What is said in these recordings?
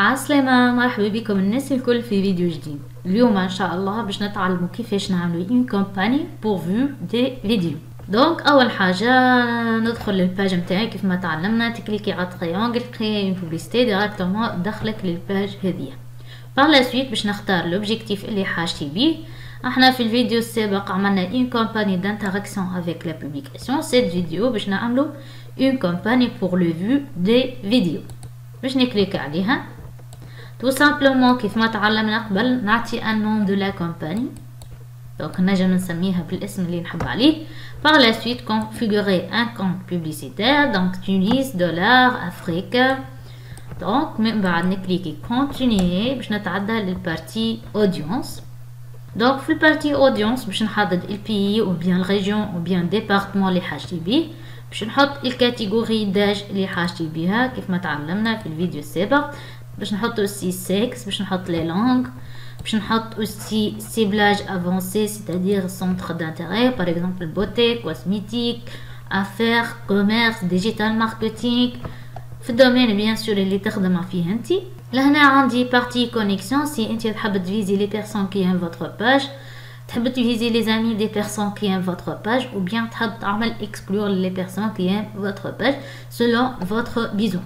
عسلامة مرحبا بكم الناس الكل في فيديو جديد. اليوم إن شاء الله باش نتعلموا كيفاش نعملوا اون كومباني بورفو دي فيديو دونك أول حاجة ندخل للباج نتاعي كيف ما تعلمنا. تكليكي على التريونغل كريي اون بوبليسيتي ديريكتومون دخلك للباج هذه. بار لا سويت باش نختار لوبجيكتيف اللي حاجتي بيه. إحنا في الفيديو السابق عملنا اون كومباني دانتراكسيون افيك لا بوبليكاسيون سيت فيديو باش نعملوا اون كومباني بور لو فيو دي فيديو باش نكليك عليها. تو سامبلومون كيف ما تعلمنا قبل نعطي ان نوم دو لا كومباني دونك نجم نسميها بالاسم اللي نحب عليه par la suite configurer un compte publicitaire donc Tunis dollar Afrique. Donc من بعد نكليكي continuer باش نتعدى للبارتي audience. دونك في البارتي audience باش نحدد البي أو بيان الريجيون أو بيان ديبارتمون اللي حاجتي بيه باش نحط الكاتيجوري داج اللي حاجتي بها كيف ما تعلمنا في الفيديو السابق باش نحط aussi sexe باش نحط les langues باش نحط aussi ciblage avancé c'est-à-dire centre d'intérêt par exemple beauté cosmétique affaires commerce digital marketing في الدومين بيان سور اللي تخدم فيه انت لهنا عندي بارتي كونيكسيون سي انت تحب تفيزي لي بيرسون كي ان فوتر باج تحب تفيزي لي زامي دي بيرسون كي ان فوتر باج ou bien تحب تعمل اكسكلور لي بيرسون كي ان فوتر باج selon votre besoin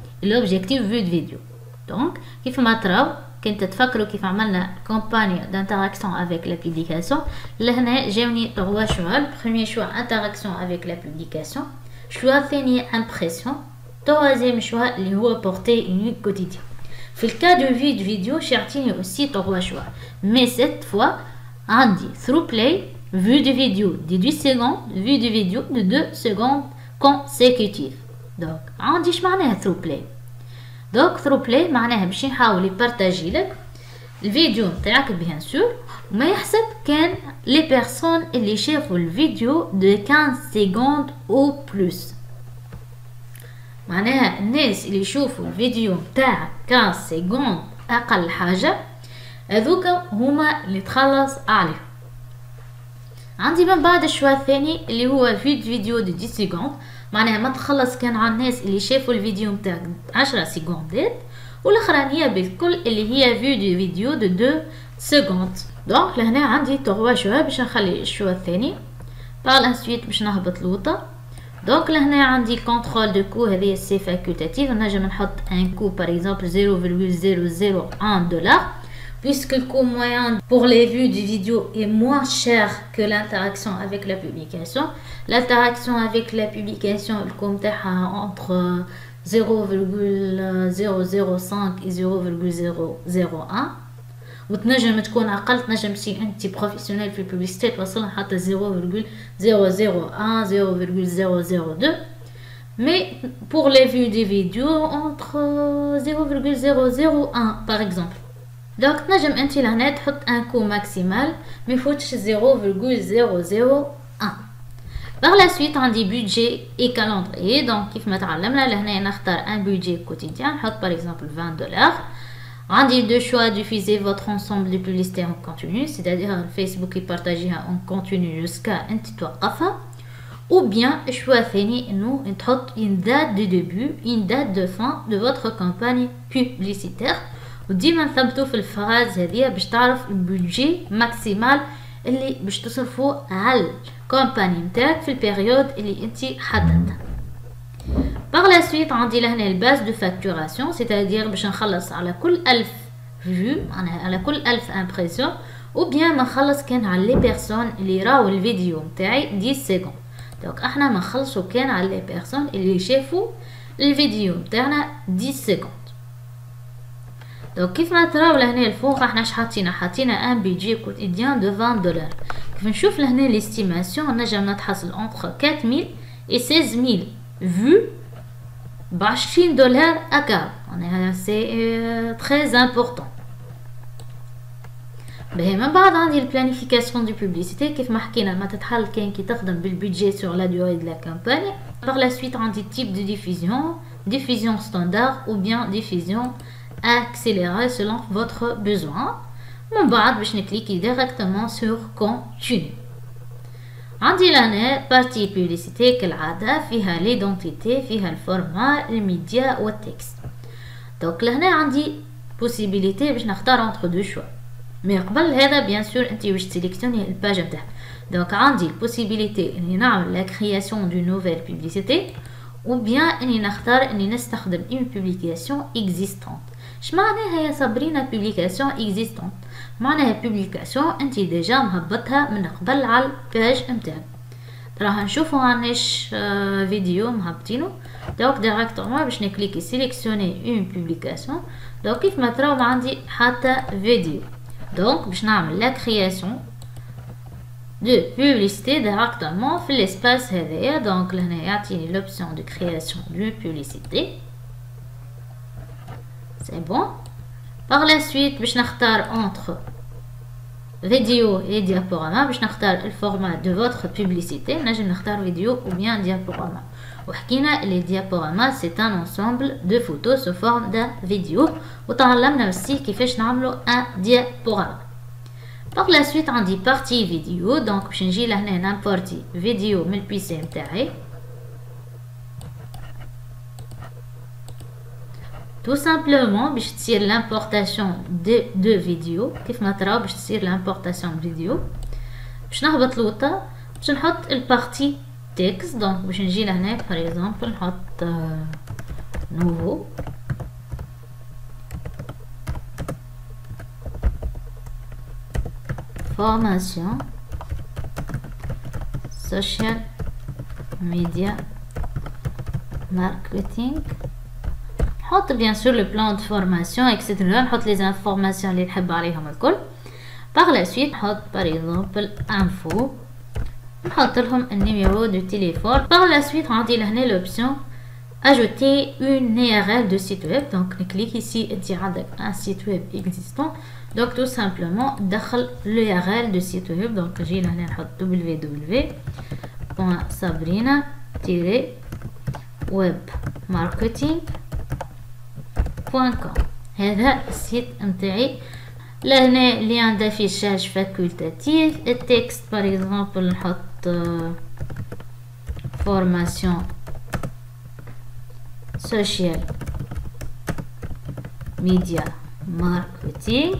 l'objectif vue de vidéo donc كيف ما تراو كنت تفكروا كيف عملنا كومباني d'interaction avec la publication لهنا جاوني trois choix premier choix interaction avec la publication choix ثاني impression troisième choix اللي هو porter une quotidien في الكا دو في de vidéo شعطيني aussi trois choix mais cette fois عندي through play vue de vidéo de 10 secondes vue de vidéo de 2 secondes consécutives donc عندي اش معناها through play دوك ثرو بلاي معناها باش يحاول يبارطاجي لك الفيديو نتاعك بيان سور وما يحسب كان لي بيرسون اللي شافوا الفيديو دو 15 سكوند أو بلوس معناها الناس اللي يشوفوا الفيديو نتاعك 15 سكوند أقل حاجة هذوك هما اللي تخلص عليهم عندي من بعد الشوا الثاني اللي هو فيديو دو 10 سكوند معناها ما تخلص كان على الناس اللي شافوا الفيديو نتاعك 10 سكوندات والاخرانيه بالكل اللي هي فيو دو فيديو دو 2 سكوند دونك لهنا عندي تغوا شوا باش نخلي الشوا الثاني. بار انسويت باش نهبط لوطا دونك لهنا عندي كونترول دو كو هذه سي فاكولتاتيف نجم نحط ان كو باغ اكزومبل 0,001 دولار puisque le coût moyen pour les vues du vidéo est moins cher que l'interaction avec la publication. L'interaction avec la publication, le coût entre 0,005 et 0,001 وتنجم تكون اقل تنجم سي انت بروفيسيونيل في البوبليسيتي توصلها حتى 0,001 0,002 mais pour les vues des vidéos entre 0,001 par exemple دونك تنجم انت لهنا تحط ان كو ماكسيمال ما يفوتش 0,001 باغ لا سويت عندي بودجي اي كالندري دونك كيف ما تعلمنا لهنا نختار ان بودجي كوتيديان نحط باغ اكزومبل 20 دولار عندي دو شوا ديفيزي فوتر انسومبل دي بوبليسيتي ان كونتينيو سيتادير الفيسبوك يبارطاجيها ان كونتينيو جوسكا انت توقفها ou bien choix ثاني انه تحط une date de début une date de fin de votre campagne publicitaire وديما نثبتو في الفراز هذه باش تعرف البودجي ماكسيمال اللي باش تصرفو على الكومباني نتاعك في البيريود اللي انت حددتها باغ لا سويت عندي لهنا الباز دو فاكتوراسيون سيتادير باش نخلص على كل ألف فيو معناها على كل ألف امبرسيون أو بيان ما نخلص كان على لي بيرسون اللي راو الفيديو نتاعي 10 سكوند دونك إحنا ما نخلصو كان على لي بيرسون اللي شافوا الفيديو نتاعنا 10 سكوند دونك كيف ما تراو لهنا الفوق احنا حاطينا حاطينا ان بيجي كوتيديان دو 20 دولار كيف نشوف لهنا ليستيماسيون نجم نتحصل entre 4000 et 16000 vues ب 20 دولار اكا سي تري امبورطون باهي من بعد عندي البلانيفيكاسيون دو بوبليسيتي كيف ما حكينا ما تتحل كان كي تخدم بالبودجي سور لا دوري دو لا كامباني باغ لا سويت عندي تيب دو ديفيزيون diffusion standard ou bien diffusion accélérée selon votre besoin من بعد باش نكليكي directement sur continue عندي لهنا بارتي بيبليسيتي كالعادة فيها ليدونتيتي فيها الفورما الميديا والتكست دونك لهنا عندي بوسيبيليتي باش نختار انتر دو شوا مي قبل هذا بيان سور انت باش تسيليكسيوني الباج نتاعك دونك عندي البوسيبيليتي اني نعمل لا كرياسيون دو نوفيل بيبليسيتي ou bien اني نختار اني نستخدم une publication existante اش معناها يا صابرينا publication existante معناها publication انت ديجا مهبطها من قبل على الباج نتاعك راح نشوفوا عناش فيديو مهبطينو دوك ديريكتومون باش نكليكي سيليكسيوني اون بوبليكاسيون دوك كيف ما تراو عندي حتى فيديو دونك باش نعمل لا كرياسيون de publicité directement في l'espace هذايا دونك لهنا يعطيني l'option de création de publicité C'est bon? Par la suite, je vais entre vidéo et diaporama. Je vais le format de votre publicité. Je vais vidéo ou bien diaporama. Les diaporamas, c'est un ensemble de photos sous forme de vidéo. Nous avons aussi un diaporama. Par la suite, on dit partie vidéo. Donc, je vais la partie vidéo, mais le PC tout simplement باش تصير l'importation de de vidéo كيف ما تراو باش تصير l'importation فيديو باش نهبط لوطا باش نحط البارتي تكست دونك باش نجي لهنا par exemple نحط نوفو formation social media marketing نحط bien sûr le plan de formation etc نحط les informations اللي نحب عليهم الكل par la suite نحط par exemple info نحط لهم النيميرو دو تليفون par la suite عندي لهنا l'option ajouter une URL de site web donc clique ici et عندك un site web existant donc tout simplement دخل l'URL de site web donc جينا هنا نحط www.sabrina-webmarketing.com هذا السيت نتاعي لهنا ليان دافيشاج فاكولتاتيف التكست باغ اكزومبل نحط فورماسيون social media marketing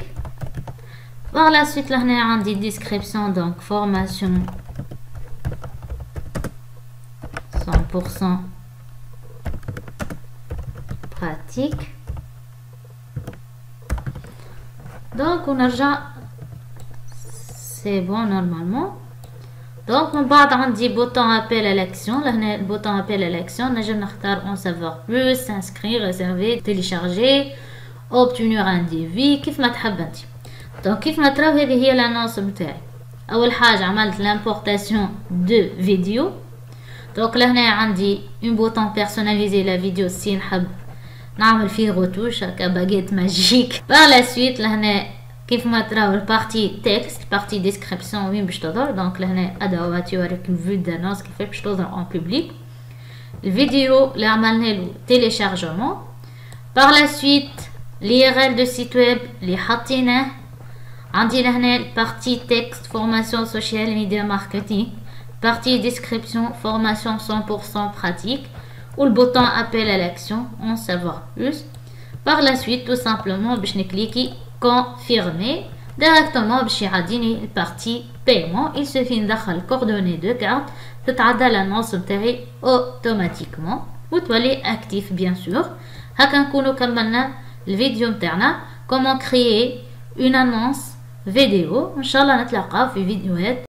par la suite là on a des descriptions donc formation 100% pratique donc on a déjà c'est bon normalement donc من بعد عندي bouton appel à l'action لهنا bouton appel à l'action نجم نختار en savoir plus s'inscrire réserver télécharger obtenir un devis كيف ما تحب انت دونك كيف ما تراو هذه هي لانونس نتاعي اول حاجه عملت لامبورتاسيون دو فيديو دونك لهنا عندي اون بوطون بيرسوناليزي لا فيديو سي نحب نعمل فيه غوتوش هكا باغيت ماجيك بار لا سويت لهنا كيف ما تراو البارتي تكست بارتي ديسكريبسيون وين باش تظهر دونك لهنا ادوات يوريك الفيو دانونس كيفاش باش تظهر اون بوبليك الفيديو اللي عملنا له تيليشارجمون بار لا سويت l'URL de site web اللي حاطينه عندي لهنا partie texte formation social media marketing partie description formation 100% pratique ou le bouton appel à l'action en savoir plus par la suite tout simplement باش نكليكي confirmer directement باش يعديني البارتي paiement il suffit ندخل coordonnées de carte تتعدى l'annonce نتاعي automatiquement وتولي actif bien sûr هكا نكونوا كملنا الفيديو نتاعنا comment créer une annonce vidéo ان شاء الله نتلاقاو في فيديوهات